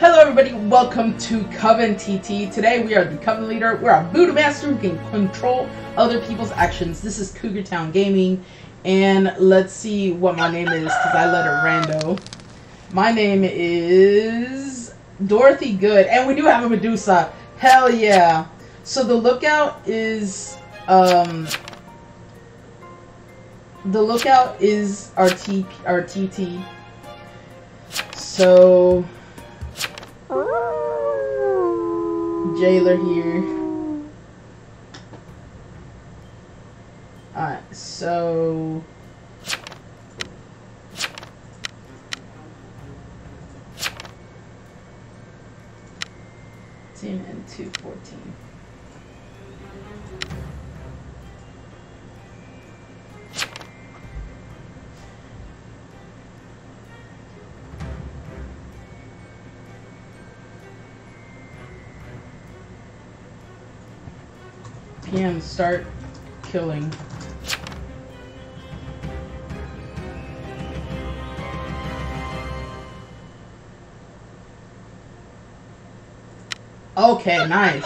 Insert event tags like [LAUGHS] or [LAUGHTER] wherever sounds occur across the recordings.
Hello everybody, welcome to Coven TT. Today we are the Coven leader. We're a Buddha Master who can control other people's actions. This is Cougar Town Gaming. And let's see what my name is, because I let it rando. My name is Dorothy Good. And we do have a Medusa. Hell yeah. So the lookout is um the lookout is our T our TT. So jailer here. Alright, so ten and two fourteen. PM start killing. Okay, nice.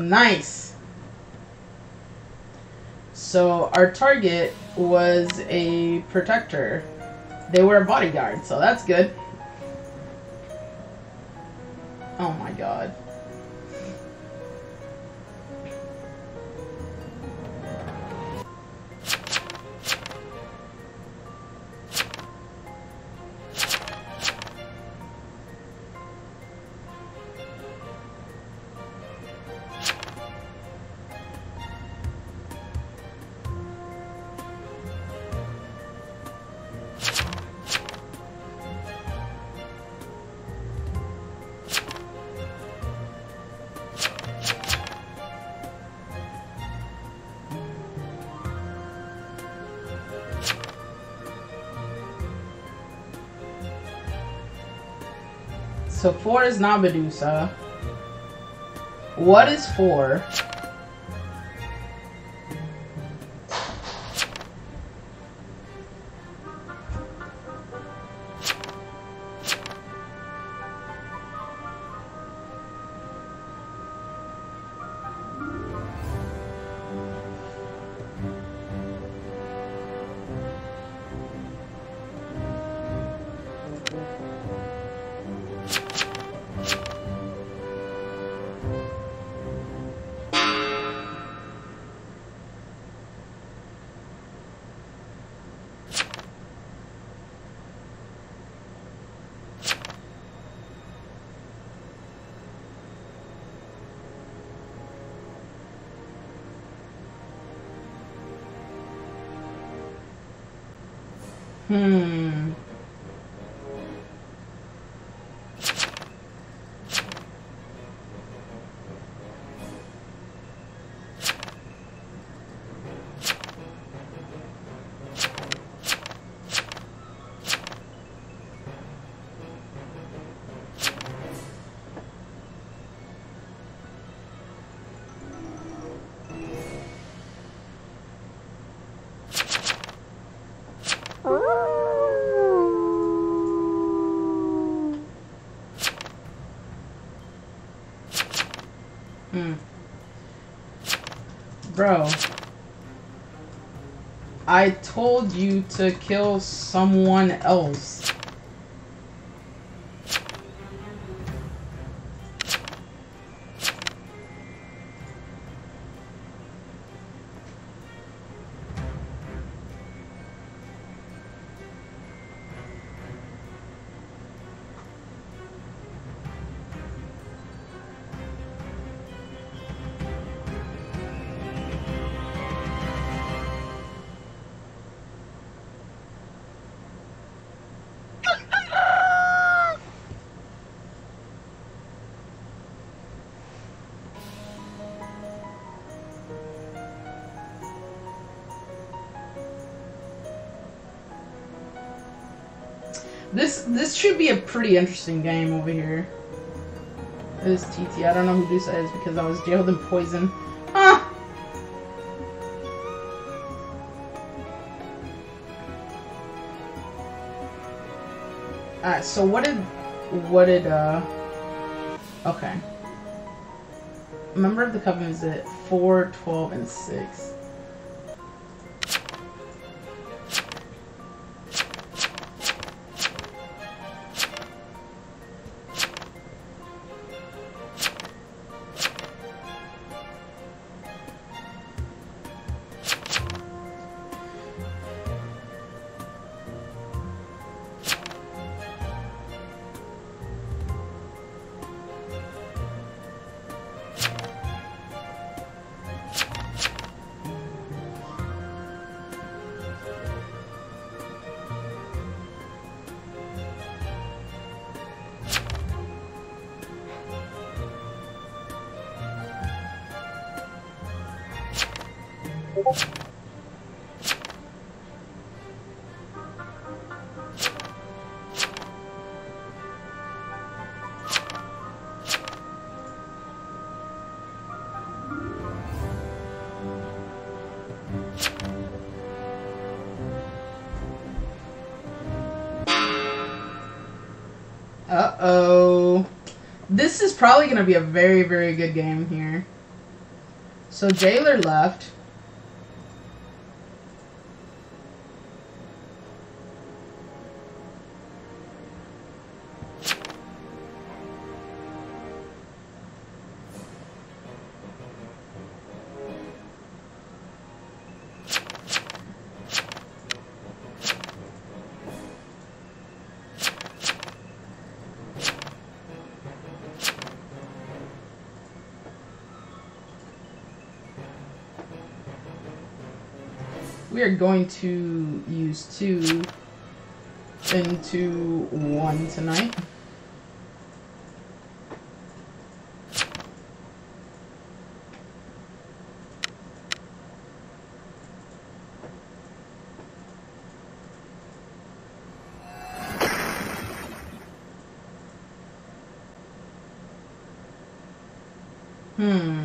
Nice. So our target was a protector. They were a bodyguard, so that's good. Oh my god. So four is not Medusa. What is four? Hmm. Hmm. Bro. I told you to kill someone else. This this should be a pretty interesting game over here. This TT. I don't know who this is because I was jailed in poison. Ah! Alright, so what did what did uh okay. Member of the Covenant is at 4, 12, and 6. Uh-oh. This is probably going to be a very, very good game here. So Jailer left. We are going to use two into one tonight. Hmm.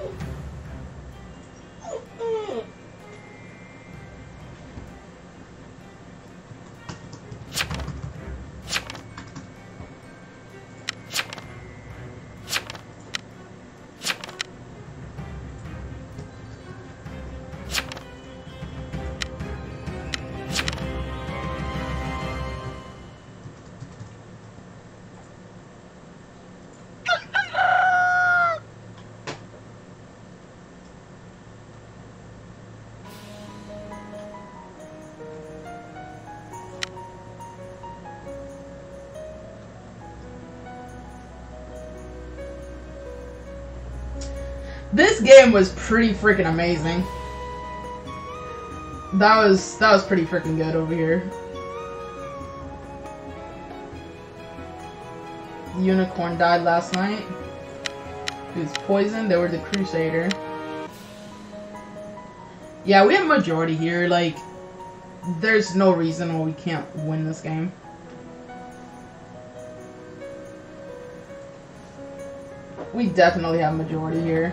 Oh. This game was pretty freaking amazing. That was that was pretty freaking good over here. Unicorn died last night. He was poisoned. They were the Crusader. Yeah, we have majority here. Like, there's no reason why we can't win this game. We definitely have majority here.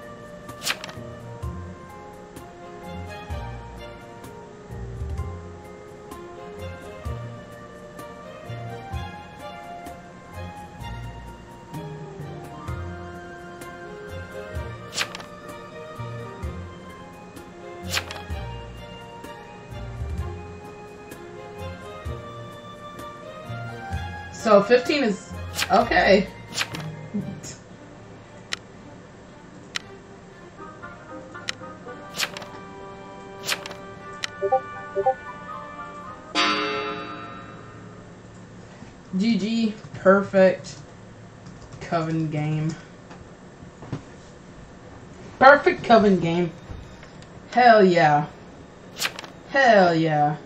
So 15 is okay. GG, perfect Coven game. Perfect Coven game. Hell yeah. Hell yeah.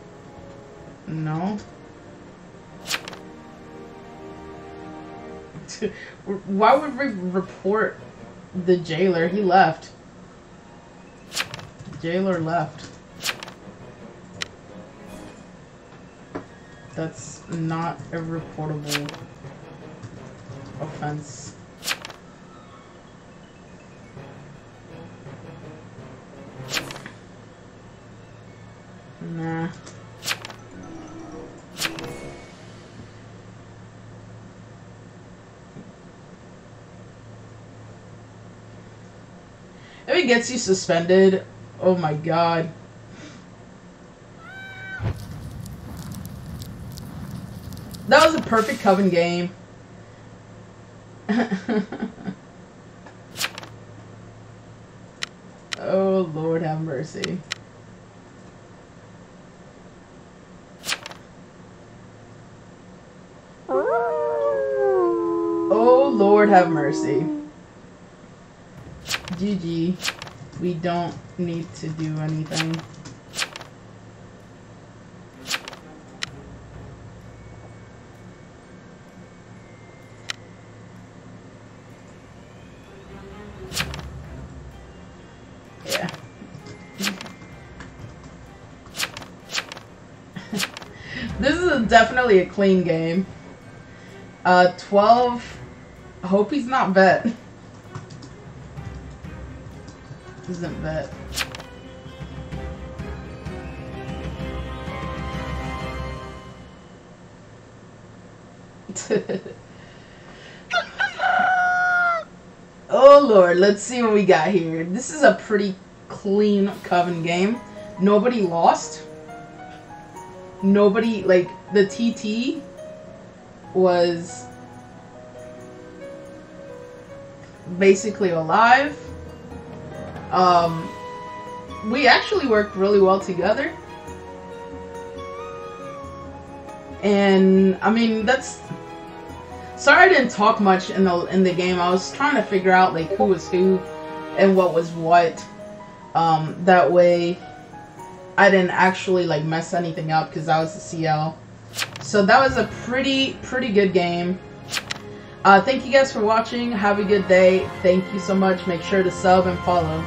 No. [LAUGHS] Why would we report the jailer? He left. Jailer left. That's not a reportable offense. If it gets you suspended, oh my god. That was a perfect Coven game. [LAUGHS] oh, Lord have mercy. [LAUGHS] Oh, Lord have mercy. GG. We don't need to do anything. Yeah. [LAUGHS] this is definitely a clean game. Uh, 12. Hope he's not vet. [LAUGHS] Isn't vet. [LAUGHS] oh lord, let's see what we got here. This is a pretty clean Coven game. Nobody lost. Nobody, like, the TT was basically alive. Um, we actually worked really well together. And I mean, that's sorry I didn't talk much in the in the game. I was trying to figure out like who was who and what was what. Um, that way, I didn't actually like mess anything up because I was the CL. So that was a pretty pretty good game. Uh, thank you guys for watching. Have a good day. Thank you so much. Make sure to sub and follow.